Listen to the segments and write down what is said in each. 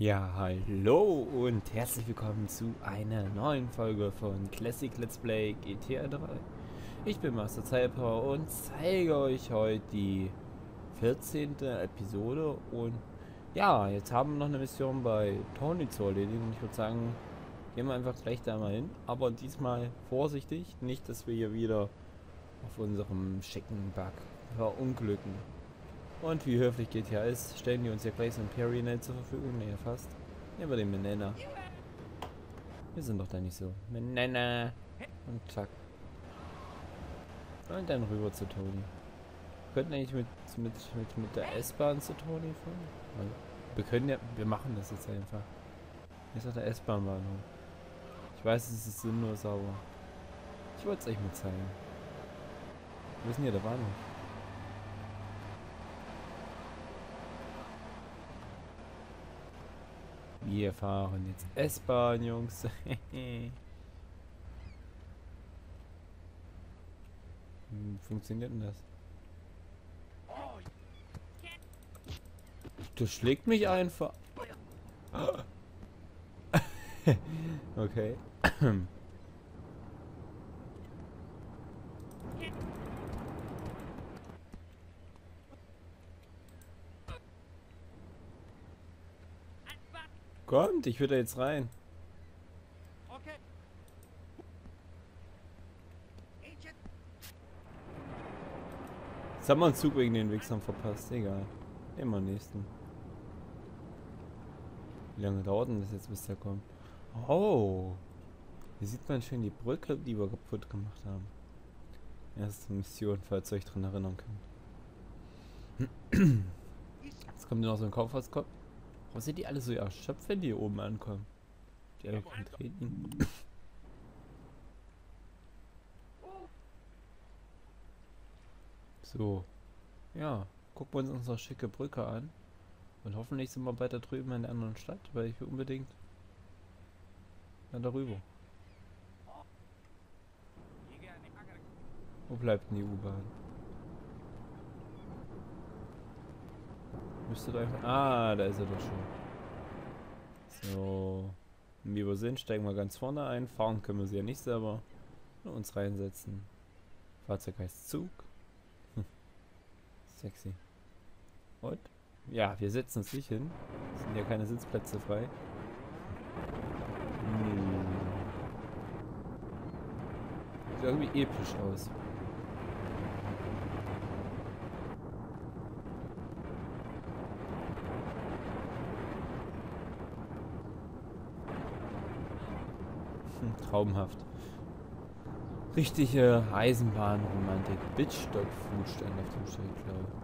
Ja, hallo und herzlich willkommen zu einer neuen Folge von Classic Let's Play GTA 3. Ich bin Master Cyper und zeige euch heute die 14. Episode und ja, jetzt haben wir noch eine Mission bei Tony zu erledigen. Ich würde sagen, gehen wir einfach gleich da mal hin, aber diesmal vorsichtig, nicht, dass wir hier wieder auf unserem schicken Bug verunglücken. Und wie höflich GTA ist, stellen die uns ja gleich so ein Perionel zur Verfügung. Ne, fast. Nehmen wir den Menenner. Wir sind doch da nicht so. Menenner. Und zack. Und dann rüber zu Toni. Wir könnten eigentlich mit, mit, mit, mit der S-Bahn zu Toni fahren. Also, wir können ja, wir machen das jetzt einfach. Hier ist auch der S-Bahn-Bahnhof. Ich weiß, es ist sinnlos, aber ich wollte es euch mal zeigen. Wo ist denn hier der Bahnhof? Wir fahren jetzt S-Bahn, Jungs. Funktioniert denn das? Du schlägt mich einfach. okay. Kommt, ich würde jetzt rein. Jetzt haben wir einen Zug wegen den Wichsern verpasst. Egal. Immer nächsten. Wie lange dauert denn das jetzt, bis der kommt? Oh. Hier sieht man schön die Brücke, die wir kaputt gemacht haben. Erste Mission, falls ihr euch dran erinnern könnt. Jetzt kommt noch so ein Kaufhauskopf. Warum sind die alle so erschöpft, wenn die hier oben ankommen? Die alle kein Treten. So. Ja, gucken wir uns unsere schicke Brücke an. Und hoffentlich sind wir bald da drüben in der anderen Stadt, weil ich will unbedingt dann darüber. Wo bleibt denn die U-Bahn? Müsste da einfach... Ah, da ist er doch schon. So. Wie wir sind, steigen wir ganz vorne ein. Fahren können wir sie ja nicht selber. Nur uns reinsetzen. Fahrzeug heißt Zug. Sexy. Und? Ja, wir setzen uns nicht hin. Es sind ja keine Sitzplätze frei. Hm. Sieht irgendwie episch aus. Traumhaft. Richtige Eisenbahnromantik. Bitstock-Food auf dem Schild, glaube ich.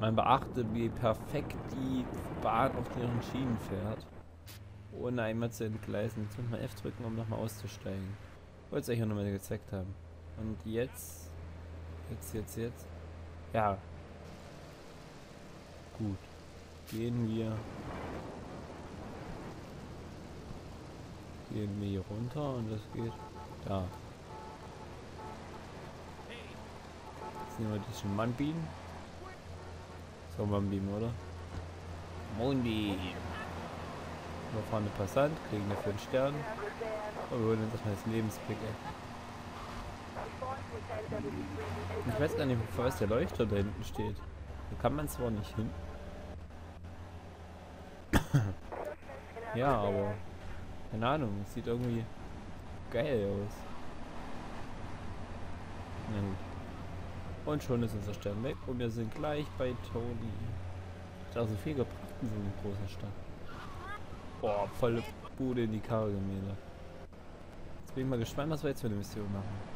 Man beachte, wie perfekt die Bahn auf ihren Schienen fährt. Ohne einmal zu entgleisen. Jetzt muss man F drücken, um nochmal auszusteigen. Wollte es euch ja nochmal gezeigt haben. Und jetzt. Jetzt, jetzt, jetzt. Ja. Gut. Gehen wir gehen wir hier runter und das geht da. Jetzt nehmen wir diesen Mannbeam. So Mannbeam, oder? Moonbeam. Wir fahren eine Passant, kriegen dafür einen Stern. Und wir holen uns erstmal das Lebensblick, ey. Ich weiß gar nicht, für was der Leuchter da hinten steht. Da kann man zwar nicht hin. ja, aber keine Ahnung, sieht irgendwie geil aus. Na gut. Und schon ist unser Stern weg und wir sind gleich bei Tony. Hat so viel gebracht in so einer großen Stadt. Boah, volle Bude in die Karre gemäht. Jetzt bin ich mal gespannt, was wir jetzt für eine Mission machen.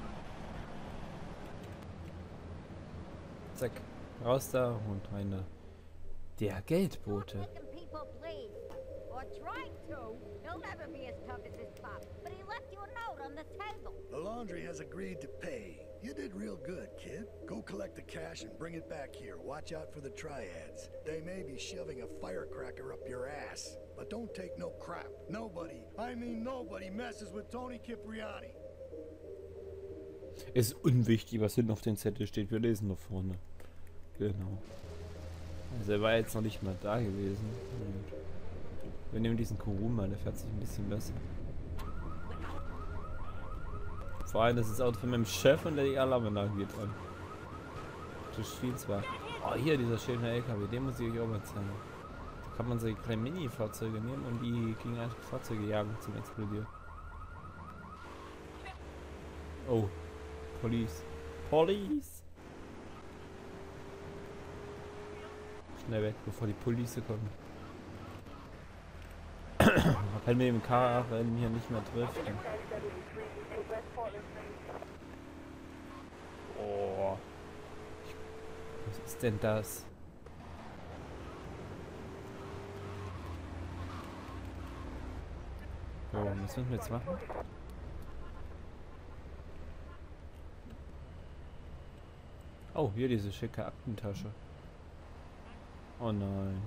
Zack, raus da und rein da. Der Geldbote. He'll never be as tough as his pop, but he left you a note on the table. The laundry has agreed to pay. You did real good, kid. Go collect the cash and bring it back here. Watch out for the triads. They may be shoving a firecracker up your ass. But don't take no crap. Nobody, I mean nobody, messes with Tony Cipriani. Es ist unwichtig, was hinten auf den Zettel steht. Wir lesen da vorne. Genau. Also er war jetzt noch nicht mal da gewesen. Und wir nehmen diesen Kuruma, der fährt sich ein bisschen besser. Vor allem das ist das Auto von meinem Chef und der die Alarme geht an. Du spielst zwar. Oh, hier dieser schöne LKW, den muss ich euch auch mal zeigen. Da kann man so kleine Mini-Fahrzeuge nehmen und die gegen einfach Fahrzeuge jagen zum Explodieren. Oh, Police. Police! Schnell weg, bevor die Police kommen. Kann mit dem K-Rennen hier nicht mehr treffen. Oh. Was ist denn das? So, was müssen wir jetzt machen? Oh, hier diese schicke Aktentasche. Oh nein.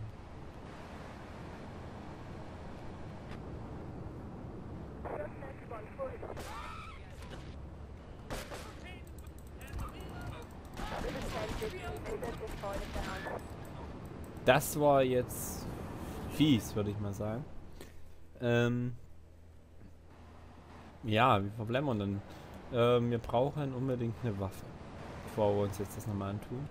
Das war jetzt fies, würde ich mal sagen. Ähm ja, wie verbleiben wir denn? Ähm, wir brauchen unbedingt eine Waffe bevor wir uns jetzt das nochmal antun.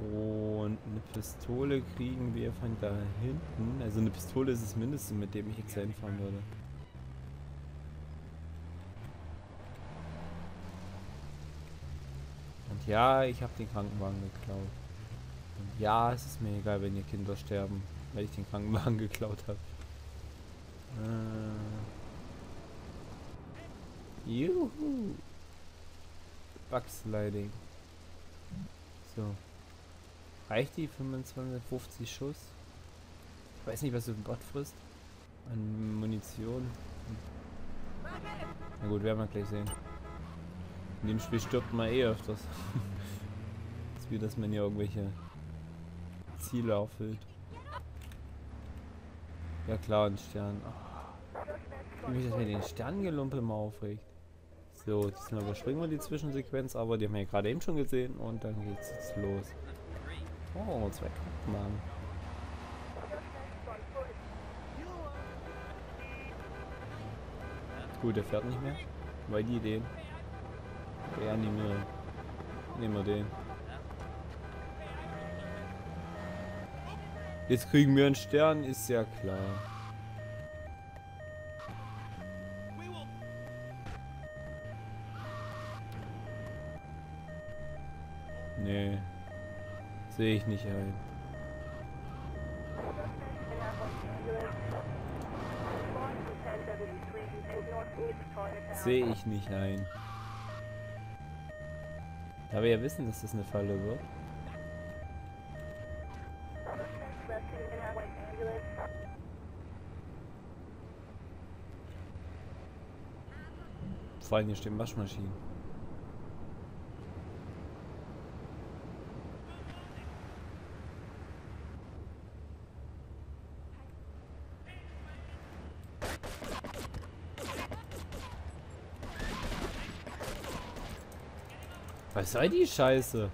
Und eine Pistole kriegen wir von da hinten. Also eine Pistole ist das Mindeste, mit dem ich jetzt hinfahren würde. Und ja, ich habe den Krankenwagen geklaut. Ja, es ist mir egal, wenn ihr Kinder sterben, weil ich den Krankenwagen geklaut habe. Äh. Juhu. Backsliding. So. Reicht die 25, 50 Schuss? Ich weiß nicht, was so ein Bot frisst. An Munition. Na gut, werden wir gleich sehen. In dem Spiel stirbt man eh öfters. ist wie, dass man hier irgendwelche Ziele erfüllt. Ja klar, ein Stern. Oh. Wie mich das mit den Sternengelumpe immer aufregt. So, diesmal überspringen wir die Zwischensequenz, aber die haben wir ja gerade eben schon gesehen und dann geht's jetzt los. Oh, zwei Krankenwagen. Gut, der fährt nicht mehr. Weil die den. Der animieren. Nehmen wir den. Jetzt kriegen wir einen Stern, ist ja klar. Nee. Sehe ich nicht ein. Sehe ich nicht ein. Da wir ja wissen, dass das eine Falle wird. Vor allem hier stehen Waschmaschinen. Was soll die Scheiße?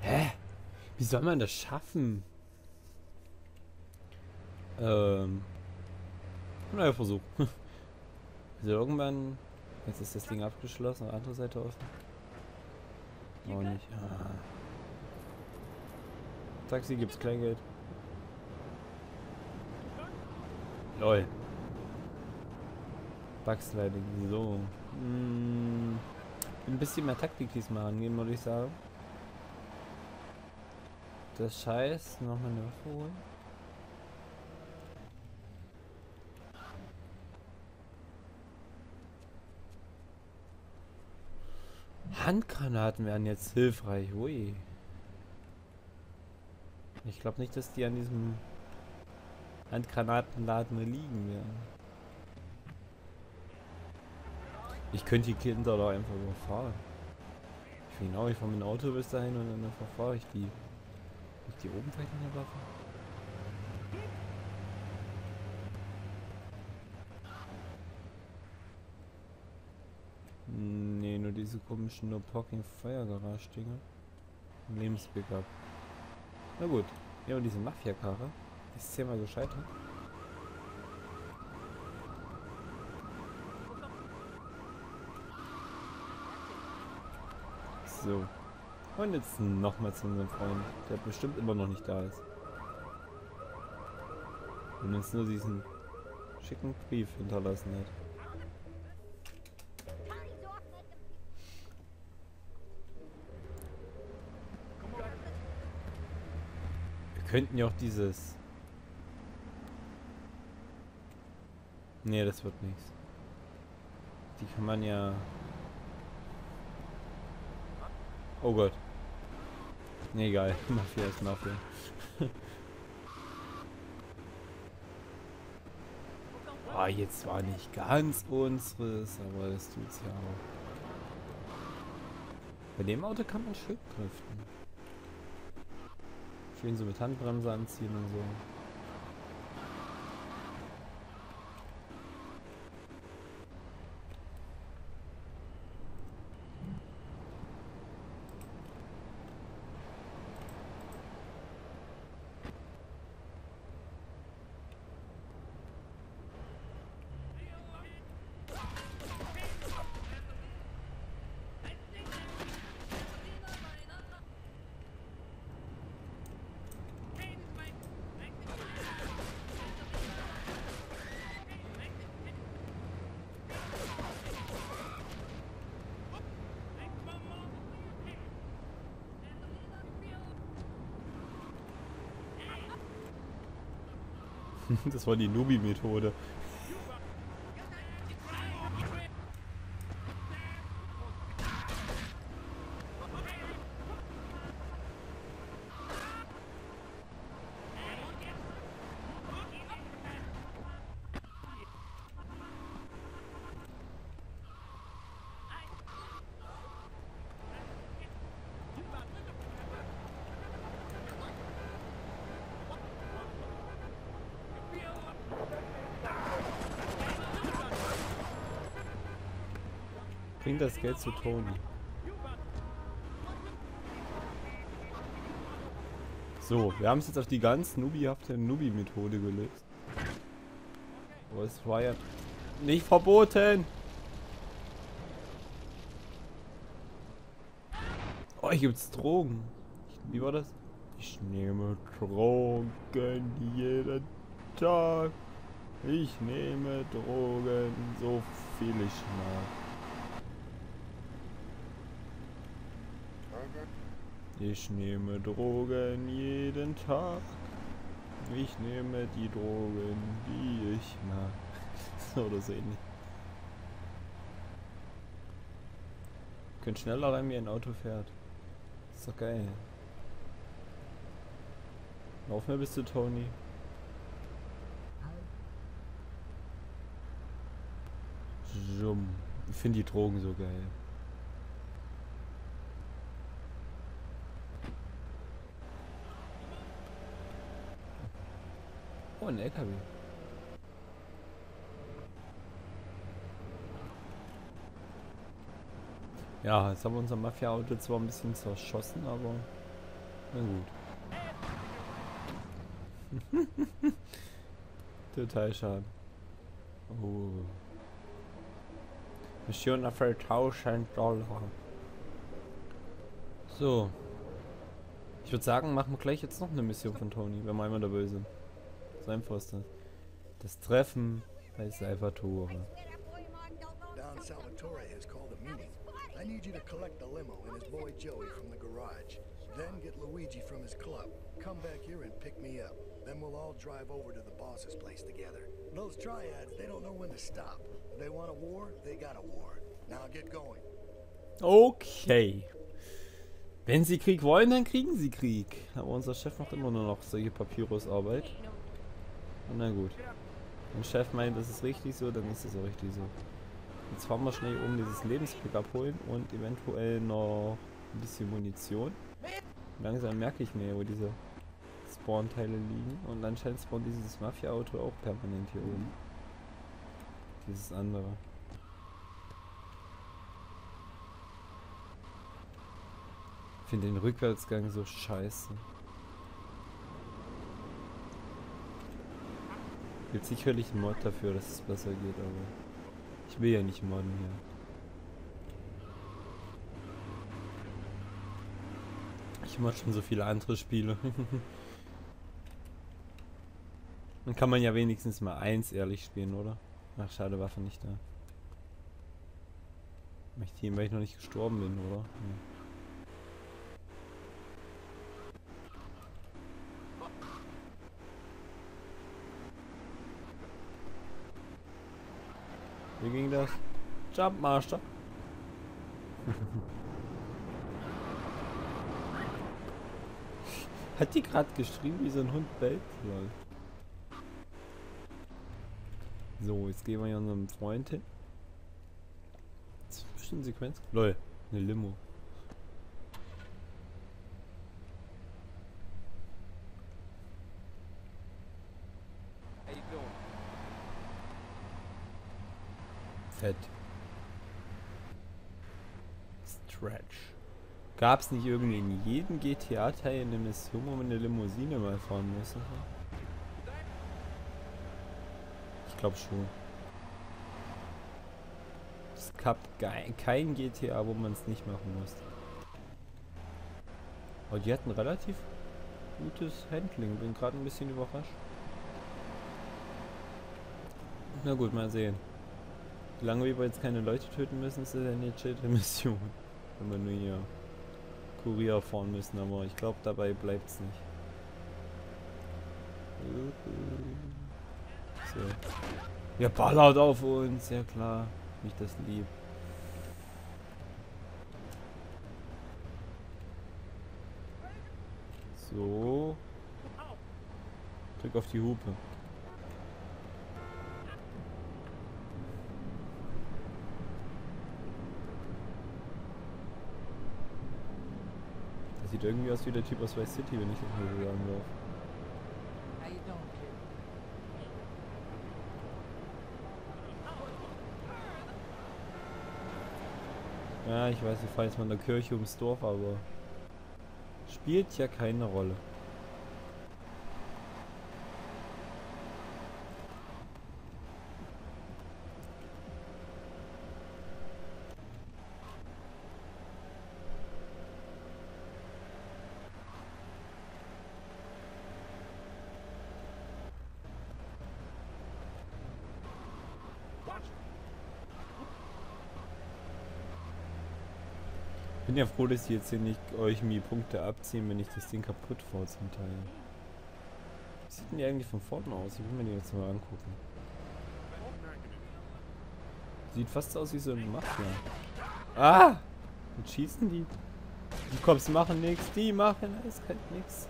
Hä? Wie soll man das schaffen? Ähm. Neuer Versuch. Also irgendwann. Jetzt ist das Ding abgeschlossen, andere Seite offen. Auch nicht. Ah. Taxi gibt's Kleingeld. Lol. Backsliding, so. Hm, ein bisschen mehr Taktik diesmal angehen, würde ich sagen. Das Scheiß, nochmal eine Waffe holen. Handgranaten wären jetzt hilfreich. Ui. Ich glaube nicht, dass die an diesem Handgranatenladen liegen werden. Ich könnte die Kinder da einfach überfahren. Genau, ich fahre mit dem Auto bis dahin und dann verfahre ich die. Ist die oben vielleicht eine Waffe? Nee, nur diese komischen No Parking Fire Garage Dinger. Lebenspickup. Na gut. Ja, und diese Mafia-Karre. Die ist zehnmal gescheitert. So. Und jetzt nochmal zu unserem Freund, der bestimmt immer noch nicht da ist. Und uns nur diesen schicken Brief hinterlassen hat. Könnten ja auch dieses... Nee, das wird nichts. Die kann man ja... Oh Gott. Nee, egal. Mafia ist Mafia. Ah, jetzt war nicht ganz unseres, aber das tut's ja auch. Bei dem Auto kann man schön driften. Schön so mit Handbremse anziehen und so. das war die Nubi-Methode. Bring das Geld zu Tony. So, wir haben es jetzt auf die ganz nubihafte Nubi-Methode gelöst. Aber es war ja nicht verboten. Oh, hier gibt's Drogen. Wie war das? Ich nehme Drogen jeden Tag. Ich nehme Drogen so viel ich mag. Ich nehme Drogen jeden Tag. Ich nehme die Drogen, die ich mag. Oder so ähnlich. Könnt schneller rein, wie ein Auto fährt. Ist doch geil. Lauf mir bist du, Tony. Ich finde die Drogen so geil. Ein LKW. Ja, jetzt haben wir unser Mafia-Auto zwar ein bisschen zerschossen, aber na gut. Total schade. Oh. Mission für 1000 Dollar. So. Ich würde sagen, machen wir gleich jetzt noch eine Mission von Tony, wenn wir einmal dabei sind. Einfach ist das. Treffen bei Salvatore. Don Salvatore has called a meeting. I need you to collect the limo and his boy Joey from the garage. Then get Luigi from his club. Come back here and pick me up. Then we'll all drive over to the boss's place together. Those triads, they don't know when to stop. They want a war, they got a war. Now get going. Okay. Wenn sie Krieg wollen, dann kriegen sie Krieg. Aber unser Chef macht immer nur noch solche Papyrusarbeit. Na gut. Wenn Chef meint, das ist richtig so, dann ist es auch richtig so. Jetzt fahren wir schnell um dieses Lebenspick abholen und eventuell noch ein bisschen Munition. Langsam merke ich mir, wo diese Spawn-Teile liegen. Und anscheinend spawnt dieses Mafia-Auto auch permanent hier oben. Dieses andere. Ich finde den Rückwärtsgang so scheiße. Gibt sicherlich einen Mod dafür, dass es besser geht, aber ich will ja nicht modden hier. Ich mod schon so viele andere Spiele. Dann kann man ja wenigstens mal eins ehrlich spielen, oder? Ach, schade, Waffe nicht da. Möchte ihn, weil ich noch nicht gestorben bin, oder? Nee. Wie ging das? Jump Master. Hat die gerade geschrieben, wie so ein Hund bellt? Lol. So, jetzt gehen wir hier unserem Freund hin. Zwischensequenz. Lol, eine Limo. Fett. Stretch. Gab es nicht irgendwie in jedem GTA-Teil eine Mission, wo man eine Limousine mal fahren muss? Ich glaube schon. Es gab kein GTA, wo man es nicht machen muss. Aber die hatten relativ gutes Handling. Bin gerade ein bisschen überrascht. Na gut, mal sehen. Solange wir jetzt keine Leute töten müssen, ist das eine chillte Mission. Wenn wir nur hier Kurier fahren müssen, aber ich glaube dabei bleibt es nicht. So. Ja, ballert auf uns, ja klar. Mich das lieb. So. Drück auf die Hupe. Sieht irgendwie aus wie der Typ aus Vice City, wenn ich das mal so sagen darf. Ja, ich weiß, ich fahre jetzt mal in der Kirche ums Dorf, aber spielt ja keine Rolle. Bin ja froh, dass die jetzt hier nicht euch mir Punkte abziehen, wenn ich das Ding kaputt fahre zum Teil. Wie sieht denn die eigentlich von vorne aus? Ich will mir die jetzt mal angucken. Sieht fast aus wie so ein Mafia. Ah! Und schießen die? Die Cops machen nichts, die machen eiskalt nichts.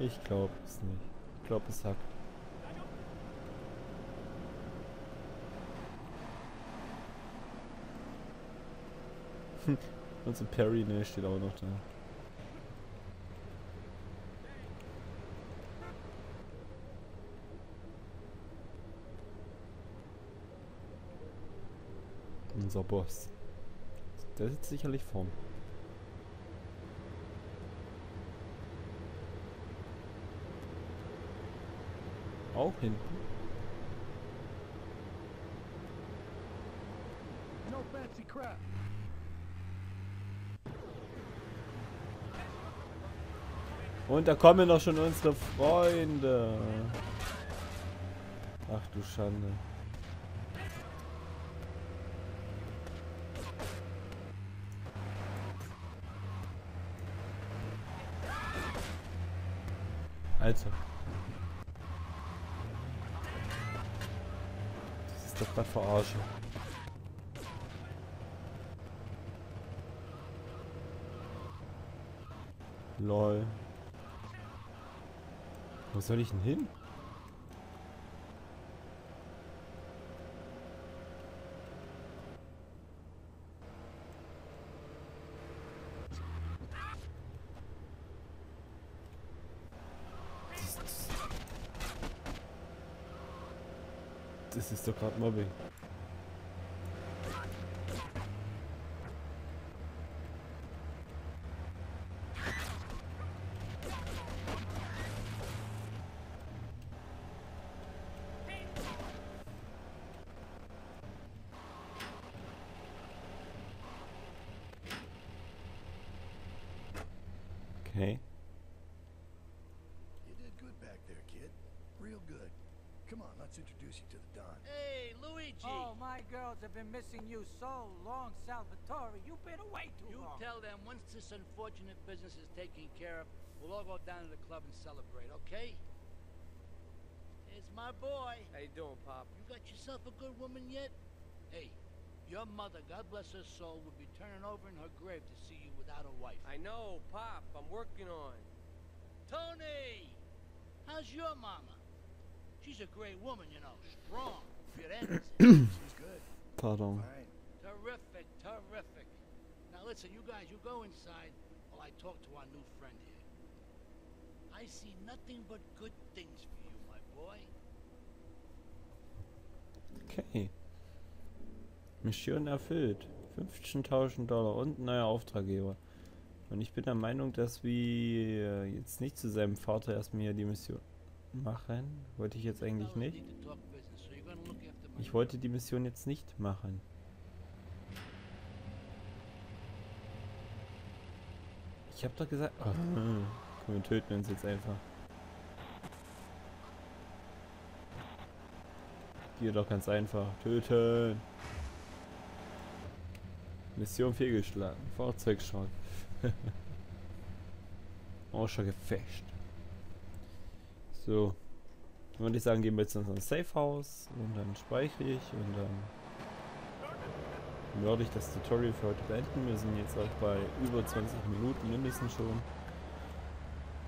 Ich glaube es nicht. Ich glaube es hackt. So Perry, ne, steht auch noch da. Unser Boss. Der sitzt sicherlich vorn. Auch hinten. No fancy crap. Und da kommen noch schon unsere Freunde. Ach du Schande. Alter. Das ist doch gerade verarsche. Lol. Wo soll ich denn hin? Das ist doch gerade Mobbing. Okay. You did good back there, kid. Real good. Come on, let's introduce you to the Don. Hey, Luigi! Oh, my girls have been missing you so long, Salvatore. You've been away too You long. tell them once this unfortunate business is taken care of, we'll all go down to the club and celebrate, okay? It's my boy. How you doing, Pop? You got yourself a good woman yet? Hey, your mother, God bless her soul, would be turning over in her grave to see you without a wife. I know, Pop. I'm working on. Tony! How's your mama? She's a great woman, you know, strong, firenze. She's good. Pardon. Fine. terrific, terrific. Now listen, you guys, you go inside while I talk to our new friend here. I see nothing but good things for you, my boy. Okay. Mission erfüllt. 15.000 Dollar und ein neuer Auftraggeber. Und ich bin der Meinung, dass wir jetzt nicht zu seinem Vater erstmal hier die Mission machen. Wollte ich jetzt eigentlich nicht. Ich wollte die Mission jetzt nicht machen. Ich habe doch gesagt... Oh. Komm, wir töten uns jetzt einfach. Geht doch ganz einfach. Töten! Mission fehlgeschlagen. Fahrzeugschrott. Außer Gefecht. So. Dann würde ich sagen, gehen wir jetzt in unser Safe House und dann speichere ich und dann würde ich das Tutorial für heute beenden. Wir sind jetzt auch bei über 20 Minuten mindestens schon.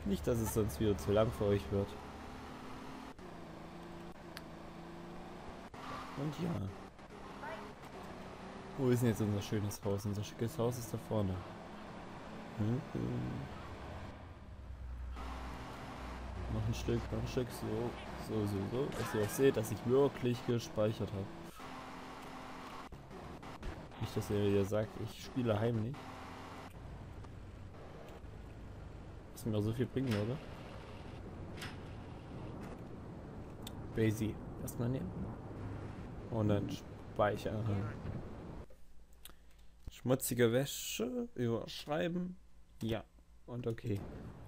Nicht, dass es sonst wieder zu lang für euch wird. Und ja. Wo ist denn jetzt unser schönes Haus? Unser schickes Haus ist da vorne. Hm. Noch ein Stück, noch ein Stück, so, so, so, so, dass ihr auch seht, dass ich wirklich gespeichert habe. Nicht, dass ihr hier sagt, ich spiele heimlich. Was mir so viel bringen würde. Basie erstmal nehmen. Und dann speichern. Schmutzige Wäsche überschreiben. Ja. Und okay.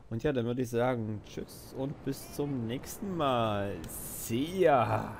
Und ja, dann würde ich sagen, tschüss und bis zum nächsten Mal. See ya.